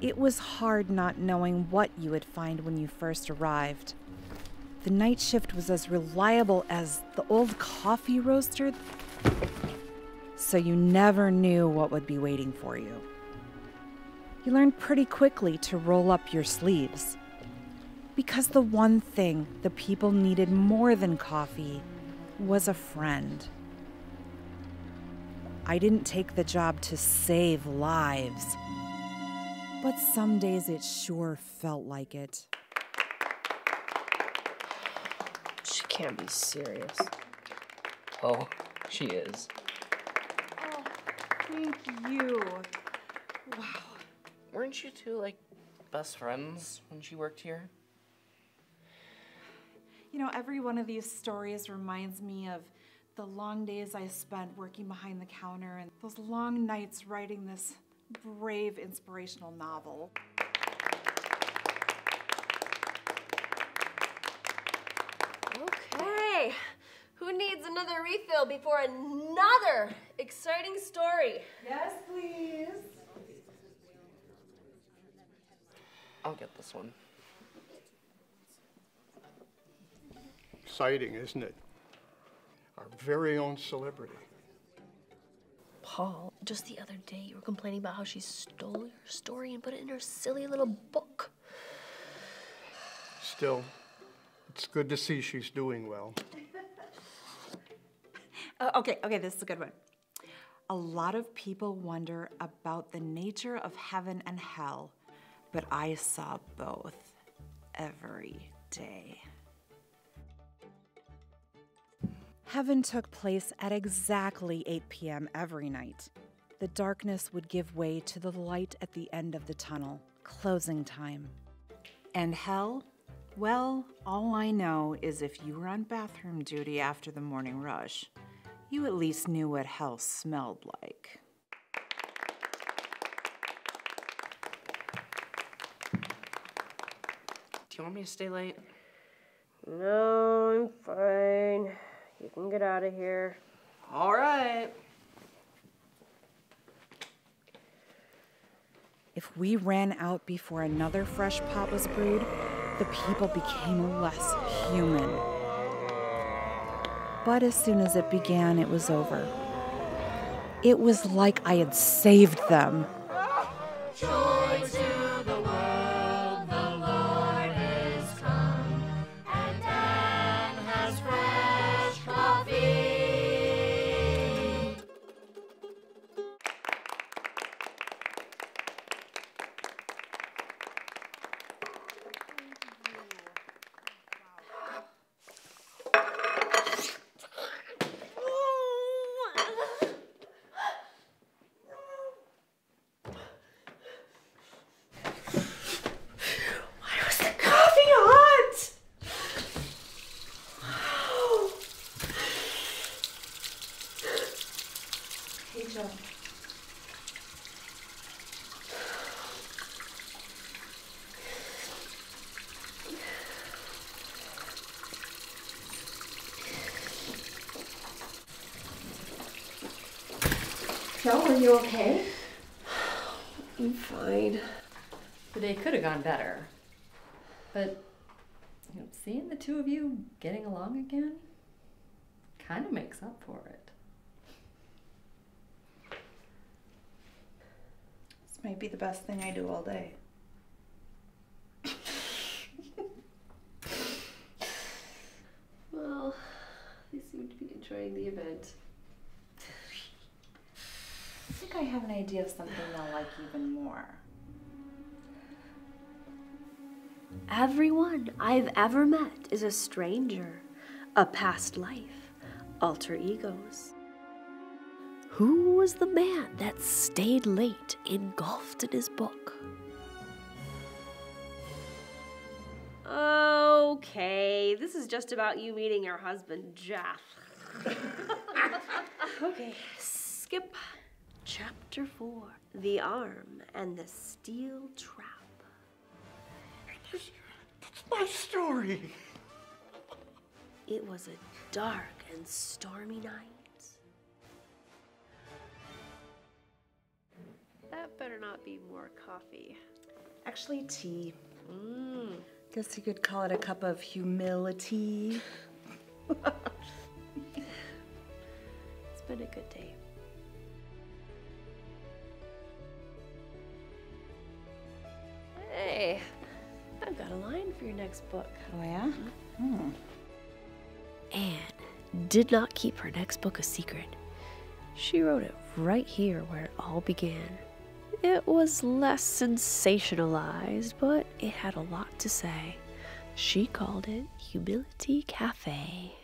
It was hard not knowing what you would find when you first arrived. The night shift was as reliable as the old coffee roaster, so you never knew what would be waiting for you. You learned pretty quickly to roll up your sleeves. Because the one thing the people needed more than coffee was a friend. I didn't take the job to save lives, but some days it sure felt like it. She can't be serious. Oh, she is. Oh, Thank you. Wow. Weren't you two like best friends when she worked here? You know, every one of these stories reminds me of the long days I spent working behind the counter and those long nights writing this brave, inspirational novel. Okay. Who needs another refill before another exciting story? Yes, please. I'll get this one. Exciting, isn't it? Our very own celebrity. Paul, just the other day you were complaining about how she stole your story and put it in her silly little book. Still, it's good to see she's doing well. Uh, okay, okay, this is a good one. A lot of people wonder about the nature of heaven and hell, but I saw both every day. Heaven took place at exactly 8 p.m. every night. The darkness would give way to the light at the end of the tunnel, closing time. And hell? Well, all I know is if you were on bathroom duty after the morning rush, you at least knew what hell smelled like. Do you want me to stay late? No, I'm fine. You can get out of here. All right. If we ran out before another fresh pot was brewed, the people became less human. But as soon as it began, it was over. It was like I had saved them. Hey, Joe. Joe, are you okay? I'm fine. The day could have gone better. But you know, seeing the two of you getting along again kind of makes up for it. This might be the best thing I do all day. Well, they seem to be enjoying the event. I think I have an idea of something they'll like even more. Everyone I've ever met is a stranger, a past life, alter egos. Who was the man that stayed late engulfed in his book? Okay, this is just about you meeting your husband, Jeff. okay, skip chapter four The Arm and the Steel Trap. That's my story. It was a dark and stormy night. Be more coffee. Actually, tea. Mm. Guess you could call it a cup of humility. It's been a good day. Hey, I've got a line for your next book. Oh, yeah? Hmm. Anne did not keep her next book a secret. She wrote it right here where it all began. It was less sensationalized, but it had a lot to say. She called it Humility Cafe.